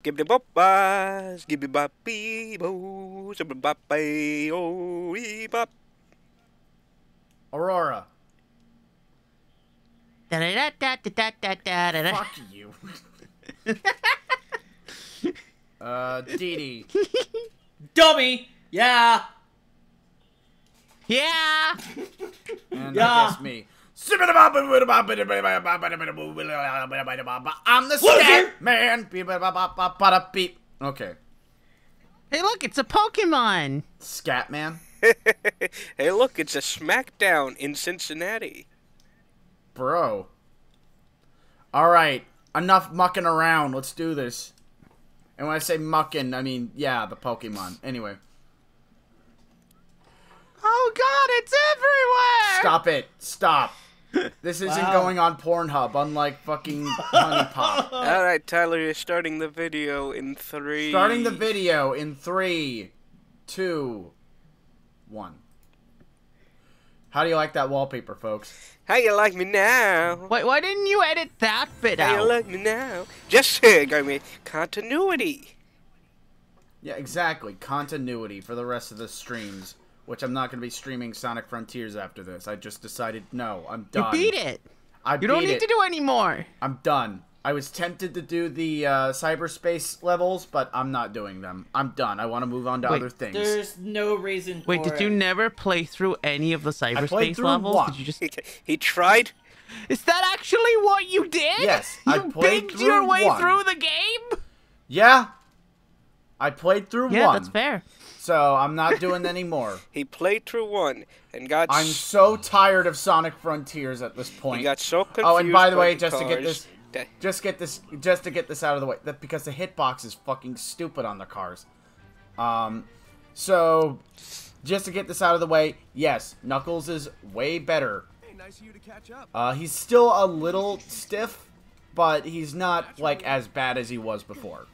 Give me bop-bas, give me bop-bee-bo, give me bop-bee-oh-ee-bop. Aurora. Da-da-da-da-da-da-da-da-da. Fuck you. uh, Dee Dee. Dummy! Yeah! Yeah. And Yeah. I guess me. I'm the Loser! scat man. Beep. Okay. Hey, look, it's a Pokemon. Scat man. hey, look, it's a SmackDown in Cincinnati. Bro. Alright. Enough mucking around. Let's do this. And when I say mucking, I mean, yeah, the Pokemon. Anyway. Oh God, it's everywhere. Stop it. Stop. This isn't Wow. going on Pornhub, unlike fucking Honey Pop. All right, Tyler, you're starting the video in three. Starting the video in three, two, one. How do you like that wallpaper, folks? How you like me now? Why, why didn't you edit that bit out? How you like me now? Just saying, I mean, continuity. Yeah, exactly. Continuity for the rest of the streams, which I'm not going to be streaming Sonic Frontiers after this. I just decided, no, I'm done. You beat it. I You don't need it. to do any more. I'm done. I was tempted to do the uh, cyberspace levels, but I'm not doing them. I'm done. I want to move on to Wait, other things. There's no reason Wait, for did you never play through any of the cyberspace through levels? one. Did you just? He, he tried. Is that actually what you did? Yes, you I played bigged through your way one. through the game. Yeah. I played through Yeah, one, that's fair. So I'm not doing any more. He played through one and got. I'm s- so tired of Sonic Frontiers at this point. He got so confused. Oh, and by the way, the just to get this, that- just get this, just to get this out of the way, that because the hitbox is fucking stupid on the cars. Um, so just to get this out of the way, yes, Knuckles is way better. Nice of you to catch up. Uh, he's still a little stiff, but he's not like as bad as he was before.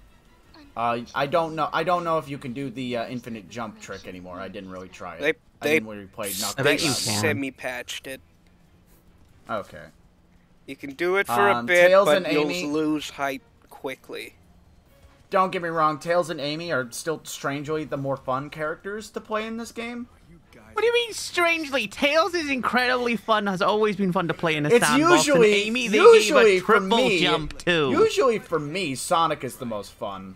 Uh, I don't know. I don't know if you can do the uh, infinite jump trick anymore. I didn't really try it. They- I they- didn't really play Knuckles. I bet you that semi-patched it. Okay. You can do it for a Um, bit, Tails but and you'll Amy- lose height quickly. Don't get me wrong. Tails and Amy are still strangely the more fun characters to play in this game. What do you mean, strangely? Tails is incredibly fun. Has always been fun to play in a It's sandbox. usually and Amy, they usually gave a for triple me. jump too. Usually for me, Sonic is the most fun,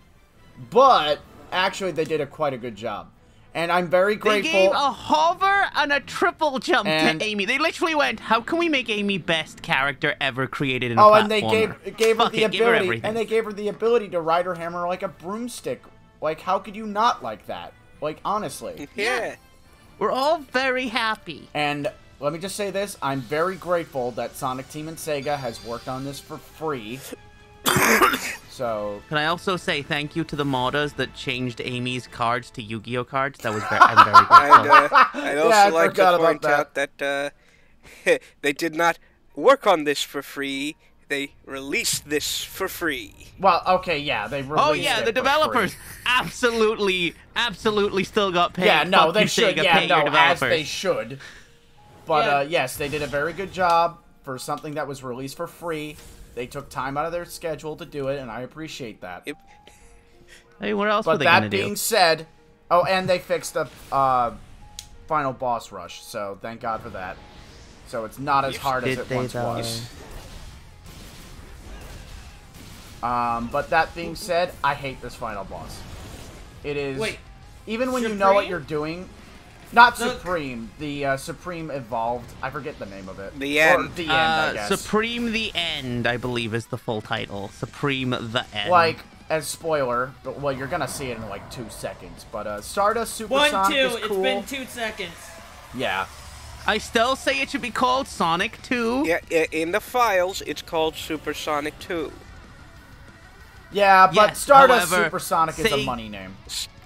but actually they did a quite a good job, and I'm very grateful. They grateful. gave a hover and a triple jump And- to Amy. They literally went, "How can we make Amy best character ever created in a Oh, and they gave gave her Fuck the it, give her ability, and they gave her the ability to ride her hammer like a broomstick. Like, how could you not like that? Like, honestly. Yeah. We're all very happy. And let me just say this: I'm very grateful that Sonic Team and Sega has worked on this for free. So Can I also say thank you to the modders that changed Amy's cards to Yu-Gi-Oh cards? That was very, I'm very grateful. And uh, I'd also Yeah, I like to point that. out that uh, they did not work on this for free. They released this for free. Well, okay, yeah, they released Oh yeah, it the for developers free. absolutely, absolutely still got paid. Yeah, no, Fuck they should. Sega, Yeah, pay no, your as they should. But Yeah. uh, yes, they did a very good job for something that was released for free. They took time out of their schedule to do it, and I appreciate that. Yep. Hey, what else were But they gonna that do? being said, oh, and they fixed the uh, final boss rush, so thank God for that. So it's not as hard as Did it they, once though? was. Um, but that being said, I hate this final boss. It is Wait, even when you know what you're doing. Not The- Supreme, the uh, Supreme Evolved. I forget the name of it. The Or End. the end, I Uh, guess. Supreme the End, I believe, is the full title. Supreme the End. like as spoiler, but well, you're gonna see it in like two seconds. But uh, Stardust one, Supersonic two. is It's cool. been two seconds. Yeah. I still say it should be called Sonic 2. Yeah, in the files, it's called Supersonic 2. Yeah, but Yes, Stardust however, Supersonic is a money name.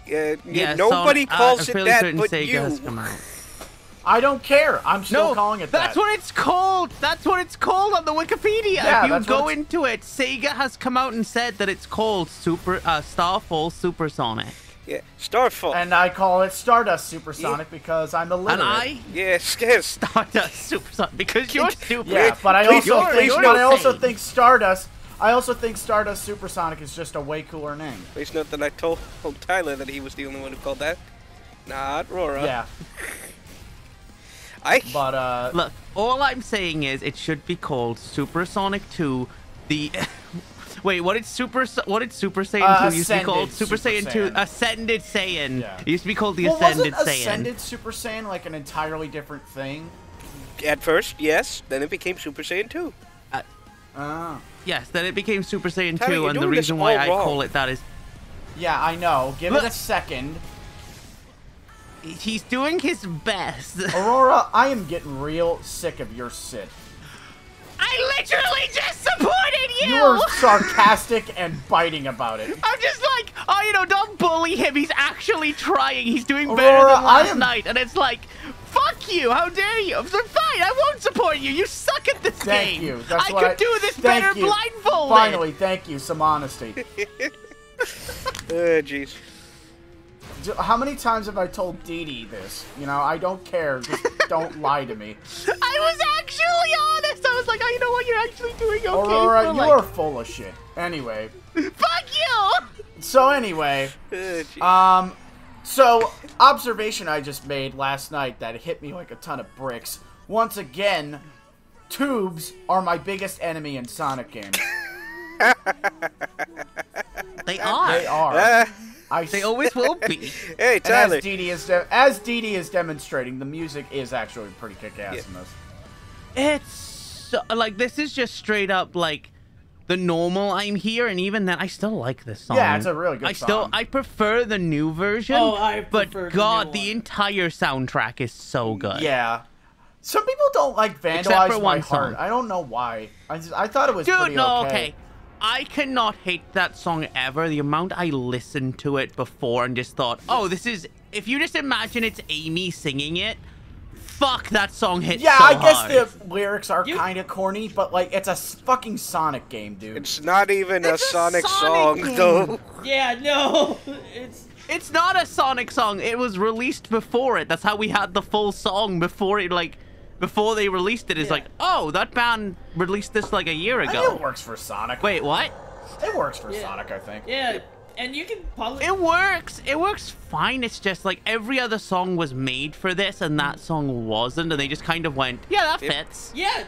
Uh, Yeah, nobody Sonic- uh, calls I'm it that but Sega you. has come out. I don't care. I'm still no, calling it that's that. That's what it's called. That's what it's called on the Wikipedia. Yeah, if you go into it, Sega has come out and said that it's called Super uh, Starfall Supersonic. Yeah, Starfall. And I call it Stardust Supersonic because I'm illiterate. And I yes, yes. Stardust Supersonic because you're stupid. Yeah, but I also don't- think, please but I also think Stardust. I also think Stardust Supersonic is just a way cooler name. Please note that I told Tyler that he was the only one who called that. Not Rora. Yeah, I. but uh, Look, all I'm saying is it should be called Supersonic 2. The wait, what did Super what did Super Saiyan Uh, 2 used to be called? Super, Super Saiyan 2 Ascended Saiyan. Yeah. It used to be called the well, Ascended wasn't Saiyan. Ascended Super Saiyan like an entirely different thing? At first, yes. Then it became Super Saiyan 2. Ah. Yes, then it became Super Saiyan Tyler, 2, you're and the reason why I wrong. call it that is Yeah, I know. Give it a second. he's doing his best. Aurora, I am getting real sick of your sit. I literally just supported you. You are sarcastic and biting about it. I'm just like, oh, you know, don't bully him. He's actually trying. He's doing better than last am- night. And it's like, fuck you. How dare you? I'm fine, I won't support you. You suck at this Thank game. you. That's I what could do this better you. blindfolded. Finally, thank you. Some honesty. Uh, jeez. D- How many times have I told Dee Dee this? You know, I don't care. Just don't lie to me. I was actually honest. I was like, oh, you know what? You're actually doing okay. Aurora, for, you're full of shit. Anyway. Fuck you. So anyway, Uh, um, so observation I just made last night that hit me like a ton of bricks. Once again, tubes are my biggest enemy in Sonic games. They are. They are. Uh, I They always will be. hey, And Tyler. as Dee Dee is de- as Dee Dee is demonstrating, the music is actually pretty kick-ass Yeah. in this. It's so, like this is just straight up like the normal I'm here, and even then, I still like this song. Yeah, it's a really good song. I still. I prefer the new version. Oh, I but prefer the God, new the entire soundtrack is so good. Yeah. Some people don't like Except vandalize for my one heart. song. I don't know why. I just, I thought it was Dude, pretty no, okay. okay. I cannot hate that song ever. The amount I listened to it before and just thought, oh, this is. If you just imagine it's Amy singing it, fuck, that song hits Yeah, so I guess hard. the lyrics are You- kind of corny, but like it's a fucking Sonic game, dude. It's not even a It's a Sonic, Sonic song, game. though. Yeah, no. It's It's not a Sonic song. It was released before it. That's how we had the full song before it, like, before they released it. It's Yeah. like, oh, that band released this like a year I think ago. it works for Sonic. Wait, what? it works for Yeah. Sonic, I think. yeah, and you can probably It works. It works fine. It's just like every other song was made for this, and that song wasn't, and they just kind of went, yeah, that Yep. fits. yeah.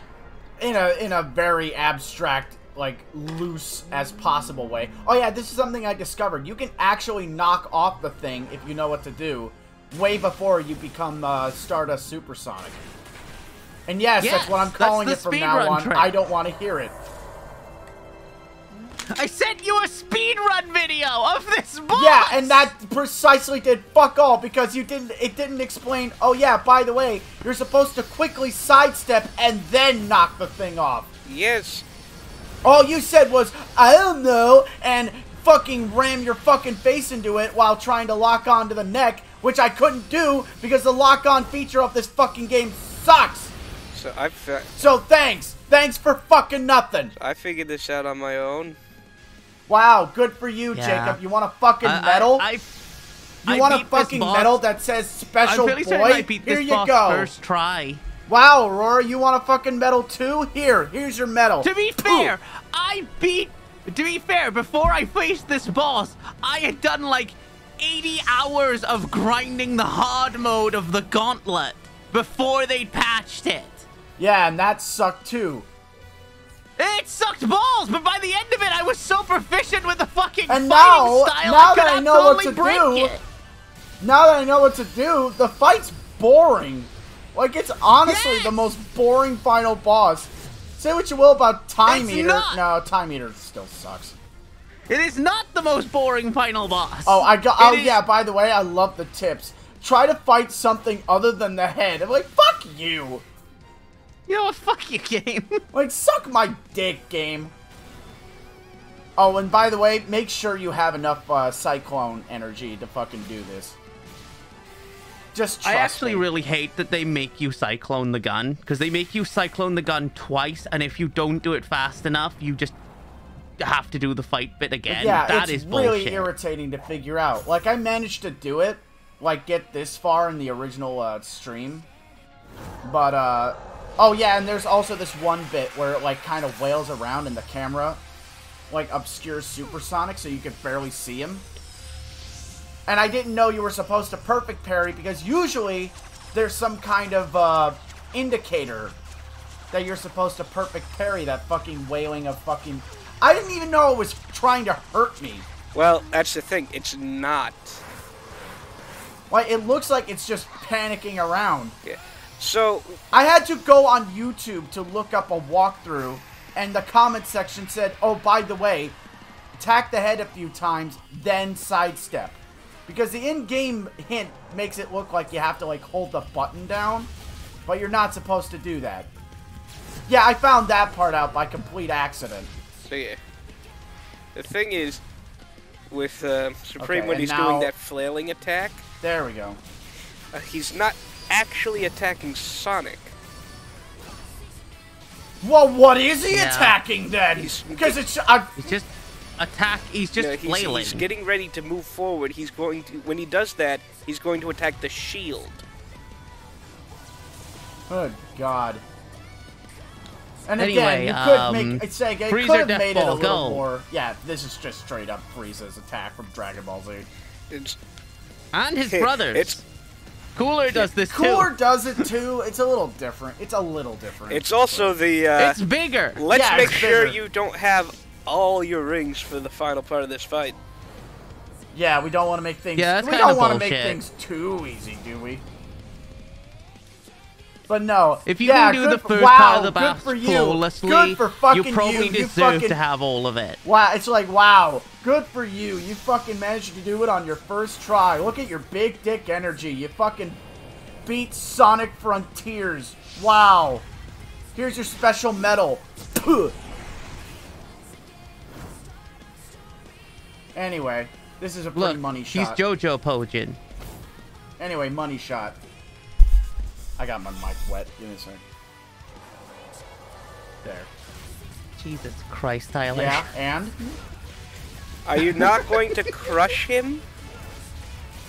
In a in a very abstract, like loose as possible way. Oh yeah, this is something I discovered. You can actually knock off the thing if you know what to do, way before you become uh, Stardust Supersonic. And yes, Yes, that's what I'm calling it from now on. trick. I don't want to hear it. I sent you a speedrun video of this boss. Yeah, and that precisely did fuck all because you didn't. It didn't explain. Oh yeah, by the way, you're supposed to quickly sidestep and then knock the thing off. Yes. All you said was I don't know and fucking ram your fucking face into it while trying to lock on to the neck, which I couldn't do because the lock-on feature of this fucking game sucks. So I, fi- So thanks, thanks for fucking nothing. I figured this out on my own. Wow, good for you, Yeah. Jacob. You want a fucking I- I- medal? I, you want a fucking medal that says special boy? I beat Here this you boss go. first try. Wow, Aurora, you want a fucking medal too? Here, here's your medal. To be Ooh. fair, I beat. To be fair, before I faced this boss, I had done like 80 hours of grinding the hard mode of the gauntlet before they patched it. Yeah, and that sucked too. It sucked balls, but by the end of it, I was so proficient with the fucking And fighting now- style, now I that I know what to do- it. Now that I know what to do, the fight's boring. Like it's honestly Yes! the most boring final boss. Say what you will about Time It's Eater. not. No, Time Eater still sucks. It is not the most boring final boss. Oh, I got. Oh is- yeah. By the way, I love the tips. Try to fight something other than the head. I'm like, fuck you. You know what? Fuck you, game. Like, suck my dick, game. Oh, and by the way, make sure you have enough uh, Cyclone energy to fucking do this. Just I actually me. really hate that they make you cyclone the gun because they make you cyclone the gun twice, and if you don't do it fast enough, you just have to do the fight bit again. yeah, that it's is really bullshit. irritating to figure out. Like, I managed to do it, like, get this far in the original uh, stream. But, uh, oh yeah, and there's also this one bit where it, like, kind of wails around in the camera. like obscure supersonic so you could barely see him. And I didn't know you were supposed to perfect parry because usually there's some kind of uh, indicator that you're supposed to perfect parry that fucking wailing of fucking. I didn't even know it was trying to hurt me. Well, that's the thing. It's not. Like it looks like it's just panicking around. Yeah. So I had to go on YouTube to look up a walkthrough, and the comment section said, "Oh, by the way, attack the head a few times, then sidestep," because the in-game hint makes it look like you have to like hold the button down, but you're not supposed to do that. Yeah, I found that part out by complete accident. So yeah. The thing is, with uh, Supreme Okay, when he's now- doing that flailing attack, There we go. uh, he's not actually attacking Sonic. Well, what is he Yeah. attacking then? Because it's I, He's just attack. He's just Yeah, he's, flailing. he's getting ready to move forward. He's going to when he does that, he's going to attack the shield. Good God. And Anyway, again, you could um, make it's like it could have Death made it a little go. more. Yeah, this is just straight up Frieza's attack from Dragon Ball Z. It's, and his brothers. It's Cooler does this too. Cooler too. does it too. It's a little different. It's a little different. it's also the. Uh, it's bigger. let's Yeah, make sure bigger. you don't have all your rings for the final part of this fight. yeah, we don't want to make things. Yeah, that's we kinda don't want to make things too easy, do we? But no. If you yeah, can do the first wow, part of the boss for you. flawlessly, Good for fucking you probably you. deserve you fucking, to have all of it. Wow, it's like, wow, good for you. You fucking managed to do it on your first try. Look at your big dick energy. You fucking beat Sonic Frontiers. Wow. Here's your special medal. Anyway, this is a pretty Look, money shot. he's. JoJo Pojin. Anyway, money shot. I got my mic wet. Give me a second. There. Jesus Christ, Tyler. Yeah, and Are you not going to crush him?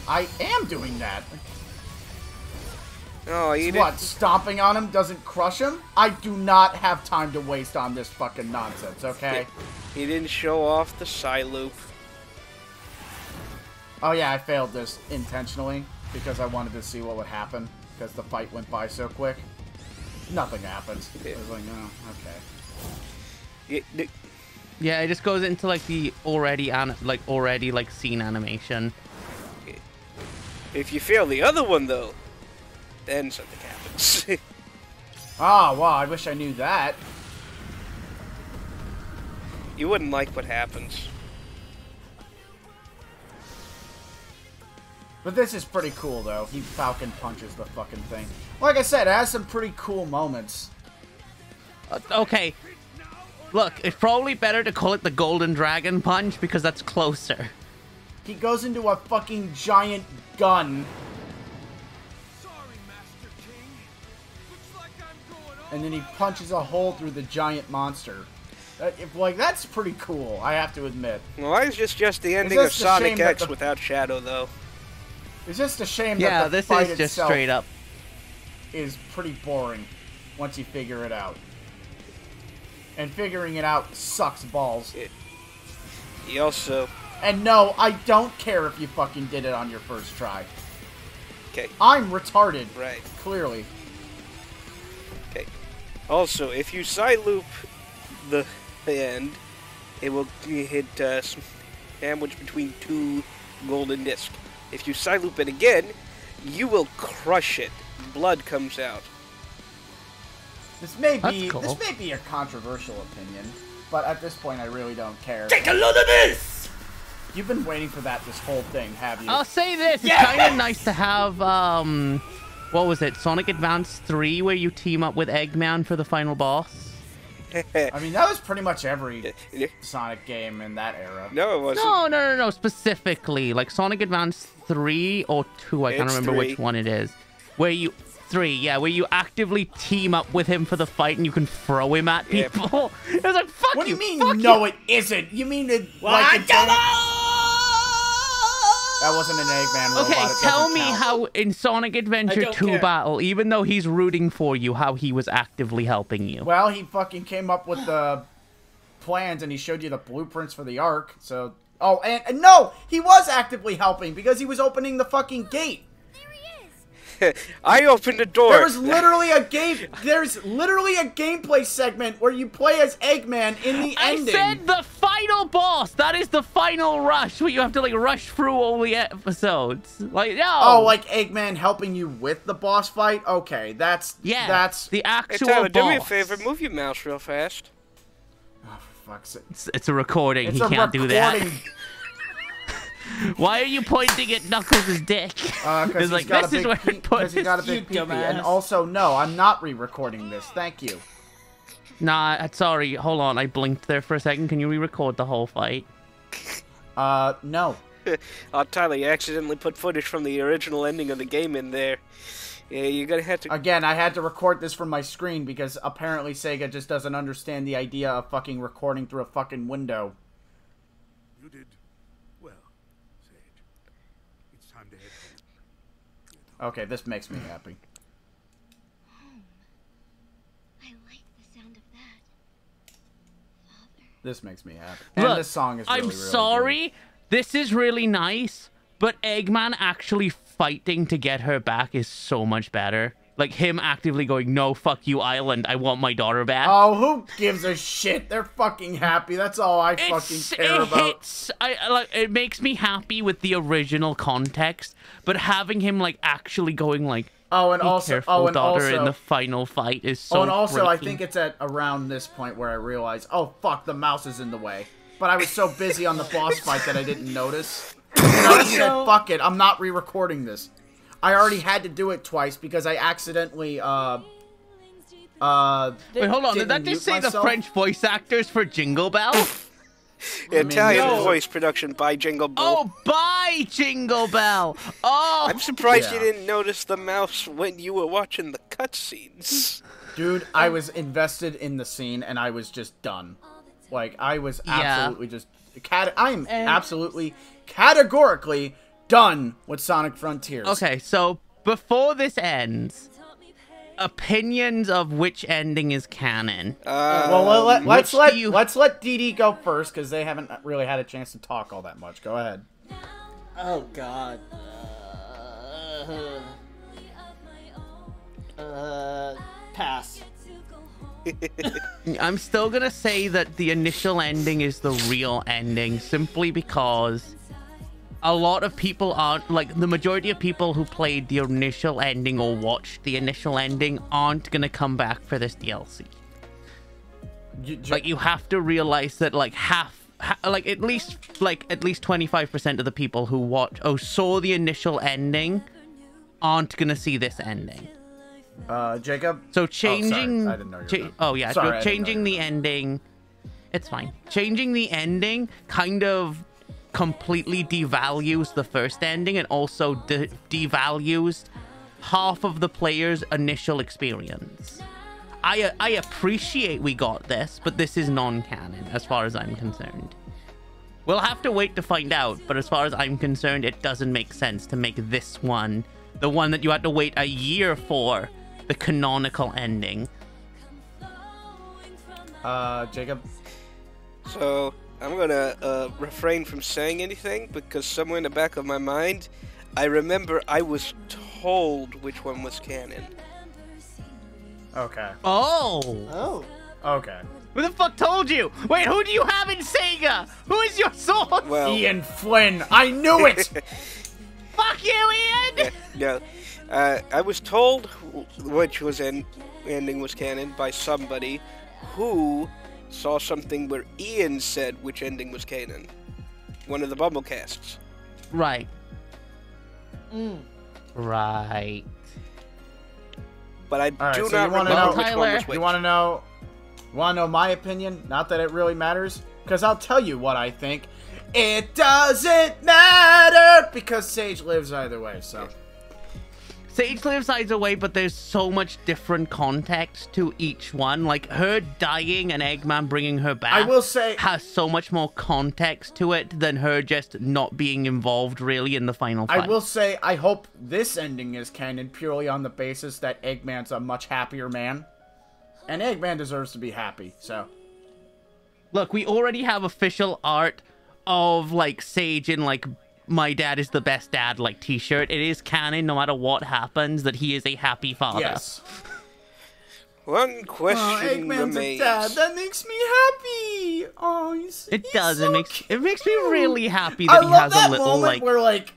I am doing that. No, you What, didn't. stomping on him doesn't crush him? I do not have time to waste on this fucking nonsense, okay? He didn't show off the Cyloop. Oh yeah, I failed this intentionally because I wanted to see what would happen because the fight went by so quick. Nothing happens. I was like, oh, okay. Y- y- Yeah, it just goes into like the already an like already like scene animation. If you fail the other one though, then something happens. Ah, wow, I wish I knew that. you wouldn't like what happens. But this is pretty cool, though. He Falcon punches the fucking thing. Like I said, it has some pretty cool moments. Uh, okay. Look, it's probably better to call it the Golden Dragon Punch because that's closer. He goes into a fucking giant gun, Sorry, Master King. Looks like I'm going and then he punches a hole through the giant monster. Uh, if, like, that's pretty cool, I have to admit. Well, I was just just the ending of Sonic X the- without Shadow though. It's just a shame Yeah, that the this fight is just itself straight up. is pretty boring once you figure it out. And figuring it out sucks balls. He also And no, I don't care if you fucking did it on your first try. okay, I'm retarded, right. clearly. Okay. Also, if you Cyloop the end, it will hit uh, sandwich between two golden discs. If you Cyloop it again, you will crush it. Blood comes out. This may be cool. this may be a controversial opinion, but at this point I really don't care. Take a load of this! You've been waiting for that this whole thing, have you? I'll say this: it's kind of nice to have um, what was it, Sonic Advance 3, where you team up with Eggman for the final boss. I mean, that was pretty much every Sonic game in that era. No, it wasn't. No, no, no, no. Specifically, like Sonic Advance 3 or 2, I can't remember three. which one it is. Where you. 3, yeah, where you actively team up with him for the fight and you can throw him at Yeah. people. it was like, fuck What do you you, mean? fuck No, it isn't. You mean it like What? it's That wasn't an Eggman robot. Okay, it tell doesn't me count. how in Sonic Adventure 2 care. battle, even though he's rooting for you, how he was actively helping you. Well, he fucking came up with the plans and he showed you the blueprints for the ark. So, oh, and, and no, he was actively helping because he was opening the fucking gate. There he is. I opened the door. There was literally a game. There's literally a gameplay segment where you play as Eggman in the I ending. said the final boss. That is the final rush where you have to like rush through all the episodes. Like no. Oh, like Eggman helping you with the boss fight? Okay, that's yeah. That's the Hey, actual Tyler, do me a favor. Move your mouse real fast. Fuck's sake. It's, it's a recording. It's he a can't do that. Why are you pointing at Knuckles' dick? Uh, because It's he's like, got this a is where pee- it he got a big pee And also, no, I'm not re-recording this. Thank you. Nah, uh, sorry. Hold on. I blinked there for a second. Can you re-record the whole fight? Uh, no. Oh, Tyler, you accidentally put footage from the original ending of the game in there. Yeah, you're gonna have to. Again, I had to record this from my screen because apparently Sega just doesn't understand the idea of fucking recording through a fucking window. You did well, Sage. It's time to head home. Okay, this makes me happy. I like the sound of that. Father. This makes me happy. And Look, this song is really, I'm really sorry. This is really nice, but Eggman actually fighting to get her back is so much better. Like him actively going, "No, fuck you, Island. I want my daughter back." Oh, who gives a shit? They're fucking happy. That's all I It's, fucking care it about. hits. I, like. It makes me happy with the original context, but having him like actually going like, Oh, and also, oh, careful, oh, and daughter," also, in the final fight is oh, so. oh, and also, I think it's at around this point where I realize, oh fuck, the mouse is in the way. But I was so busy on the boss fight that I didn't notice. And I said, Also- fuck it, I'm not re-recording this. I already had to do it twice because I accidentally, uh, uh, Wait, hold on. Did that just say the. French voice actors for Jingle Bell? Italian no. voice production by Jingle Bell. oh, by Jingle Bell. Oh, I'm surprised you didn't notice the mouse when you were watching the cutscenes. Dude, I was invested in the scene and I was just done. Like I was Yeah. absolutely just cat I'm And- absolutely categorically done with Sonic Frontiers. Okay, so before this ends, opinions of which ending is canon. Uh, Well, let, let, let's let you- let's let DD go first because they haven't really had a chance to talk all that much. Go ahead. Oh God. Uh, uh, pass. I'm still gonna say that the initial ending is the real ending simply because a lot of people aren't like the majority of people who played the initial ending or watched the initial ending aren't gonna come back for this DLC. You, Like you have to realize that like half ha- like at least like at least 25% of the people who watch oh saw the initial ending aren't gonna see this ending. Uh, Jacob. So changing, I didn't know cha- done. oh yeah, Sorry, so I didn't changing the ending, it's fine. Changing the ending kind of completely devalues the first ending and also de- devalues half of the player's initial experience. I I appreciate we got this, but this is non-canon as far as I'm concerned. We'll have to wait to find out, but as far as I'm concerned, it doesn't make sense to make this one the one that you had to wait a year for, the canonical ending. Uh, Jacob. So I'm gonna uh, refrain from saying anything because somewhere in the back of my mind, I remember I was told which one was canon. Okay. Oh! Oh. Okay. Who the fuck told you? Wait, who do you have in Sega? Who is your source? Well, Ian Flynn. I knew it. Fuck you, Ian! No, uh, I was told which was en- ending was canon by somebody who saw something where Ian said which ending was canon. One of the bubble BumbleKasts. Right. Mm. Right. But I All right, do so not you wanna remember know- which one was which. You want to know? Want to know my opinion? Not that it really matters, because I'll tell you what I think. It doesn't matter because Sage lives either way. So Sage lives either way, but there's so much different context to each one. Like her dying and Eggman bringing her back. I will say, has so much more context to it than her just not being involved really in the final fight. I will say, I hope this ending is canon purely on the basis that Eggman's a much happier man, and Eggman deserves to be happy. So Look, we already have official art of like Sage in like my dad is the best dad like t-shirt. It is canon no matter what happens that he is a happy father. Yes. One Oh, question Eggman's a dad. That makes me happy. Oh, he's, It he's does. so it makes it makes me really happy I that he love has that a little moment like where like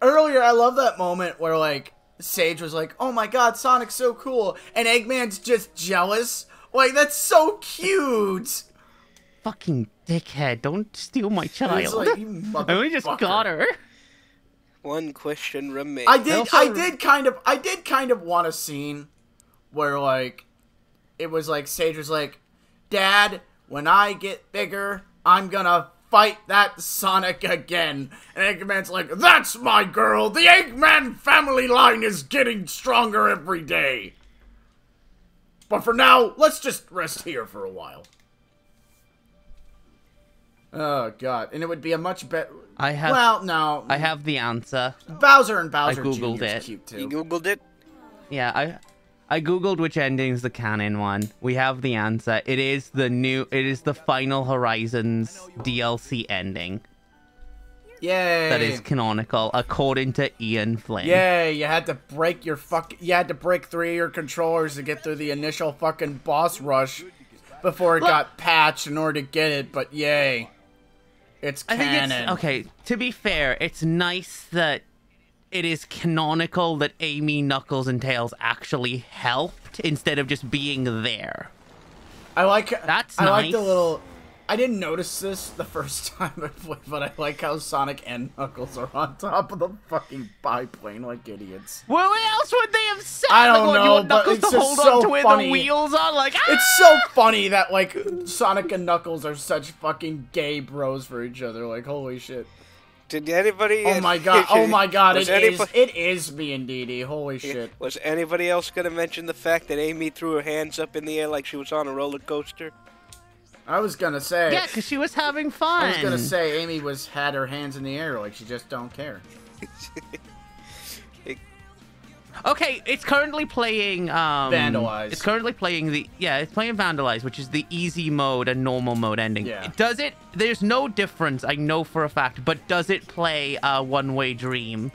earlier. I love that moment where like Sage was like, "Oh my God, Sonic's so cool," and Eggman's just jealous. Like that's so cute. Fucking dickhead. Don't steal my child. like, you I only just got her. One question remains. I did. Also- I did kind of. I did kind of want a scene where like it was like Sage was like, "Dad, when I get bigger, I'm gonna fight that Sonic again." And Eggman's like, "That's my girl. The Eggman family line is getting stronger every day." But for now, let's just rest here for a while. Oh god, and it would be a much better. I have Well, no, I have the answer. Bowser and Bowser Googled Jr. it. is cute too. You googled it. Yeah, I I googled which ending is the canon one. We have the answer. It is the new it is the Final Horizons DLC ending Yay! that is canonical according to Ian Flynn. Yay! You had to break your fuck. You had to break three of your controllers to get through the initial fucking boss rush before it Look- got patched in order to get it. But yay, it's I think canon. it's okay. To be fair, it's nice that it is canonical that Amy, Knuckles, and Tails actually helped instead of just being there. I like. That's I like the little. I didn't notice this the first time I played, but I like how Sonic and Knuckles are on top of the fucking biplane like idiots. Well, what else would they have said? I don't like, what, you know, want but Knuckles it's to just hold so on to where funny. the wheels are? Like, ah! It's so funny that like Sonic and Knuckles are such fucking gay bros for each other. Like holy shit. Did anybody? Oh my god! Oh my god! Was It is. anybody- It is me and Dee Dee. Holy shit! Was anybody else gonna mention the fact that Amy threw her hands up in the air like she was on a roller coaster? I was gonna say. yeah, because she was having fun. I was gonna say Amy was had her hands in the air like she just don't care. Okay, it's currently playing um Vandalize. It's currently playing the yeah, it's playing Vandalize, which is the easy mode and normal mode ending. Yeah. Does it there's no difference, I know for a fact, but does it play uh one way dream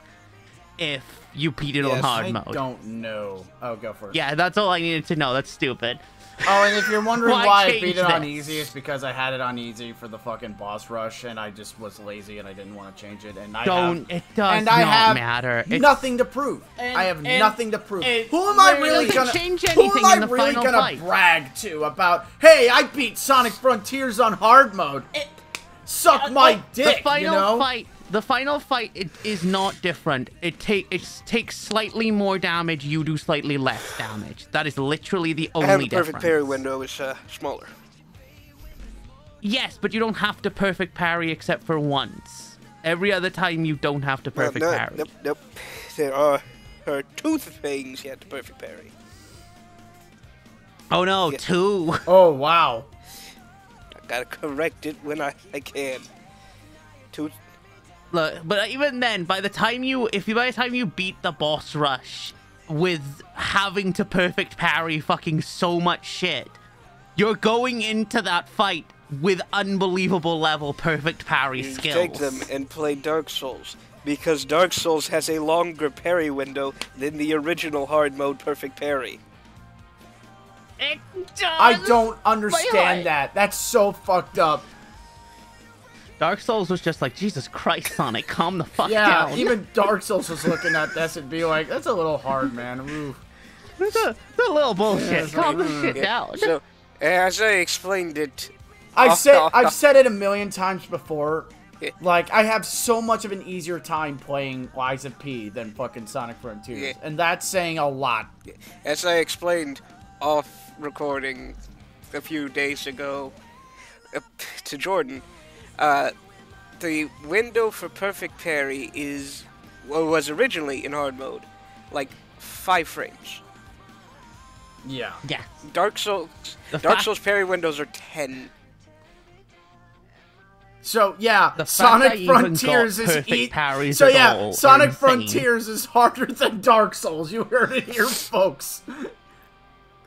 if you beat it on hard I mode? I don't know. Oh, go for it. Yeah, that's all I needed to know. That's stupid. Oh, and if you're wondering Why why, I change beat it on easy, it's because I had it on easy for the fucking boss rush, and I just was lazy and I didn't want to change it. And I Don't have, it does and I not have matter. It's- nothing to prove. And- I have and- nothing to prove. and who am I really gonna change Who am I in the really final gonna fight? brag to about? Hey, I beat Sonic Frontiers on hard mode. It, Suck uh, my oh, dick, the final you know. fight the final fight it is not different it take it takes slightly more damage you do slightly less damage that is literally the only and the perfect difference parry window is uh, smaller. yes but you don't have to perfect parry except for once every other time you don't have to Well, perfect no, parry Nope, nope. There are, there are two things you have to perfect parry. oh no Yeah. two Oh wow. I gotta correct it when I, I can. Two. Look, but even then by the time you if you by the time you beat the boss rush with having to perfect parry fucking so much shit you're going into that fight with unbelievable level perfect parry You skills. take them and play Dark Souls because Dark Souls has a longer parry window than the original hard mode perfect parry. It I don't understand that. That's so fucked up. Dark Souls was just like Jesus Christ, Sonic, calm the fuck Yeah, down. even Dark Souls was looking at this and be like, "That's a little hard, man." Ooh. it's a, it's a little bullshit. it's calm like, the shit Yeah, down. So, as I explained it, I've Off said the- I've said it a million times before. Yeah. Like I have so much of an easier time playing Lies of P than fucking Sonic Frontiers, Yeah. and that's saying a lot. as I explained off recording a few days ago uh, to Jordan, uh, the window for perfect parry is well, was originally in hard mode, like five frames. Yeah. yeah. Dark Souls, The Dark fact- Souls parry windows are ten. So yeah, The Sonic Frontiers is perfect e- parries So yeah, Sonic insane. Frontiers is harder than Dark Souls. You heard it here, folks.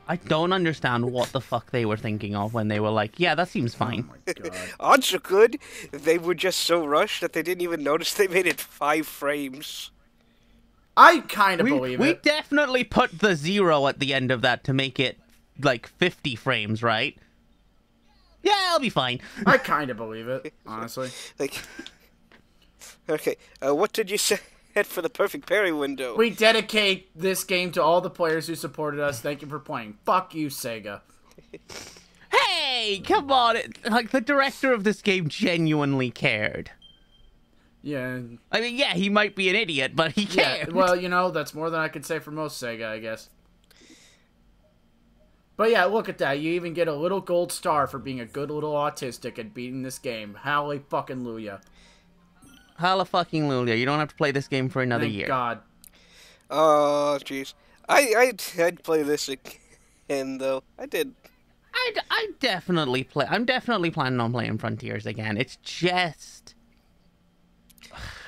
I don't understand what the fuck they were thinking of when they were like, yeah, that seems fine. Oh. Odds are good. They were just so rushed that they didn't even notice they made it five frames. I kind of believe we it. We definitely put the zero at the end of that to make it like 50 frames, right? Yeah, I'll be fine. I kind of believe it, honestly. Like, okay, uh, what did you say for the perfect parry window? We dedicate this game to all the players who supported us. Thank you for playing. Fuck you, Sega. Hey, come on. It, like, the director of this game genuinely cared. Yeah. I mean, yeah, he might be an idiot, but he Yeah. cared. Well, you know, that's more than I could say for most Sega, I guess. But yeah, look at that. You even get a little gold star for being a good little autistic and beating this game. Hallelujah fucking Luya. Halla fucking Lulia, you don't have to play this game for another Thank year. God. Oh, jeez. I, I'd, I'd play this again, though. I did. I, I definitely play. I'm definitely planning on playing Frontiers again. It's just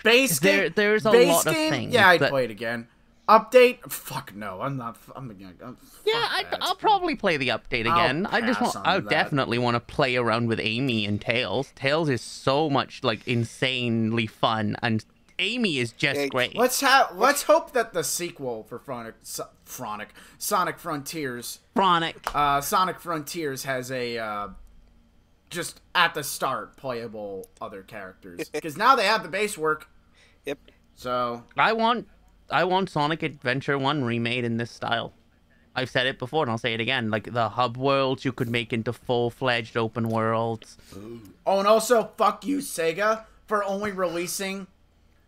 Base There- game. there's a base lot of things Yeah, I'd that- play it again. Update? Fuck no. I'm not. I'm gonna. I'm, yeah. I, i'll probably play the update I'll again. I just want. I that. definitely want to play around with Amy and Tails. Tails is so much like insanely fun, and Amy is just Yeah, great. Let's have. Let's hope that the sequel for Fronic, so, Fronic, Sonic Frontiers, Chronic. uh, Sonic Frontiers has a uh, just at the start playable other characters because now they have the base work. Yep. So I want. I want Sonic Adventure One remade in this style. I've said it before, and I'll say it again. Like the hub worlds, you could make into full-fledged open worlds. Oh, and also, fuck you, Sega, for only releasing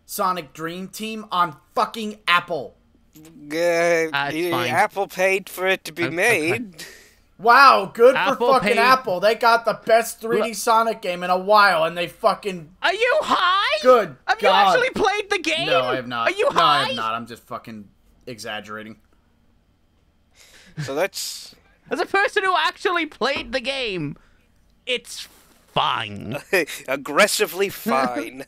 Sonic Dream Team on fucking Apple. Uh, That's. Apple paid for it to be Okay. made. Wow, good Apple for fucking paid- Apple. They got the best 3D Sonic game in a while, and they fucking. Are you high? Good Have God. you actually played the game? No, I have not. Are you no, high? I have not. I'm just fucking exaggerating. So that's As a person who actually played the game, it's fine. aggressively fine.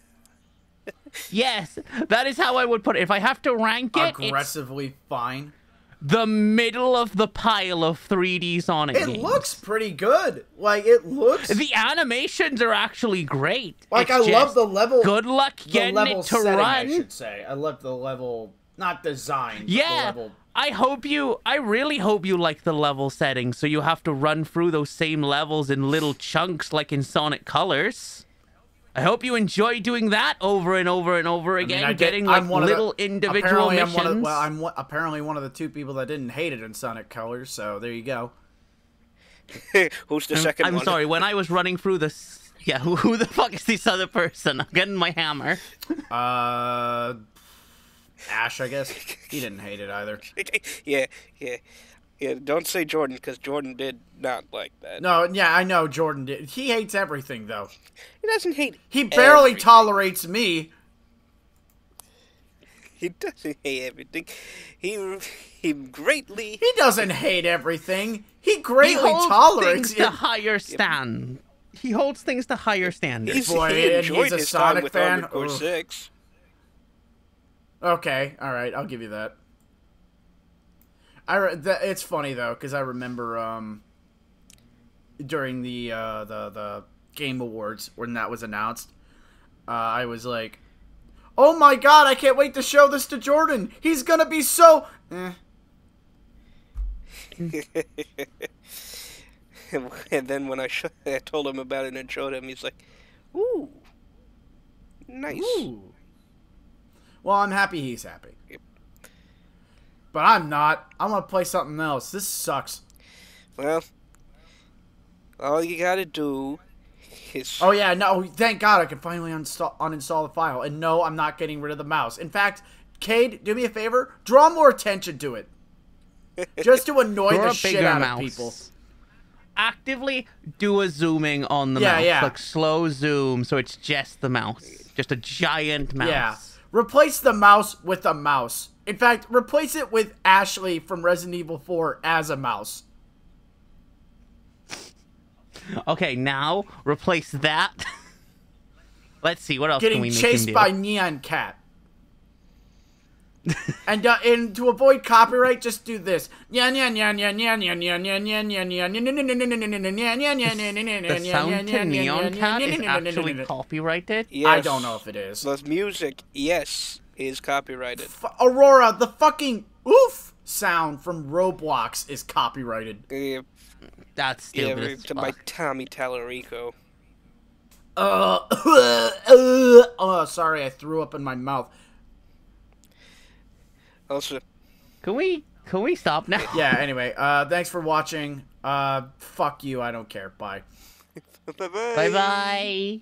yes, that is how I would put it. If I have to rank it, it's Aggressively fine. The middle of the pile of 3D Sonic It games. looks pretty good. Like it looks. The animations are actually great. like It's I love the level. Good luck the getting level it to setting, I should say. I love the level, not design. the Yeah. level. I hope you I really hope you like the level setting so you have to run through those same levels in little chunks like in Sonic Colors. I hope you enjoy doing that over and over and over I mean, again, I get- getting like I'm one of the- little individual missions. I'm one of, well, I'm one- apparently one of the two people that didn't hate it in Sonic Colors. So there you go. Who's the I'm- 2nd I'm one? sorry, when I was running through this yeah, who, who the fuck is this other person? I'm getting my hammer. Uh, Ash, I guess he didn't hate it either. yeah, yeah, yeah. Don't say Jordan because Jordan did not like that. No, yeah, I know Jordan did. He hates everything though. He doesn't hate. He barely everything. tolerates me. He doesn't hate everything. He he greatly. He doesn't hate everything. He He greatly holds tolerates things to it. higher stand. He holds things to higher standards. He's, Boy, he and enjoyed he's a his Sonic time with fan? Armored Core Six. Okay, all right, I'll give you that. I re- th- it's funny though because I remember um during the uh, the the game awards when that was announced, uh, I was like, "Oh my god, I can't wait to show this to Jordan. He's gonna be so." Eh. and then when I, I told him about it and showed him, he's like, "Ooh, nice." Ooh. Well, I'm happy he's happy. But I'm not. I'm gonna play something else. This sucks. Well, all you gotta do is Oh yeah, no, thank God I can finally uninstall, uninstall the file. And no, I'm not getting rid of the mouse. In fact, Kade, do me a favor, draw more attention to it. Just to annoy the shit out mouse. of people. Actively do a zooming on the Yeah, mouse. yeah. Like slow zoom so it's just the mouse. Just a giant mouse. Yeah. Replace the mouse with a mouse. In fact, replace it with Ashley from Resident Evil 4 as a mouse. Okay, now replace that. Let's see what else can we chased by Nyan Cat and uh, and to avoid copyright, just do this. The sound to Nyan Cat is actually copyrighted. Yes. I don't know if it is. The music, yes, is copyrighted. F Aurora, the fucking oof sound from Roblox is copyrighted. Yeah. That's stupid. Yeah, to my Tommy Tallarico. Uh, uh, uh, oh, sorry, I threw up in my mouth. Also, Can we can we stop now? Yeah, anyway, uh, thanks for watching. Uh, fuck you, I don't care. Bye. bye bye. Bye bye.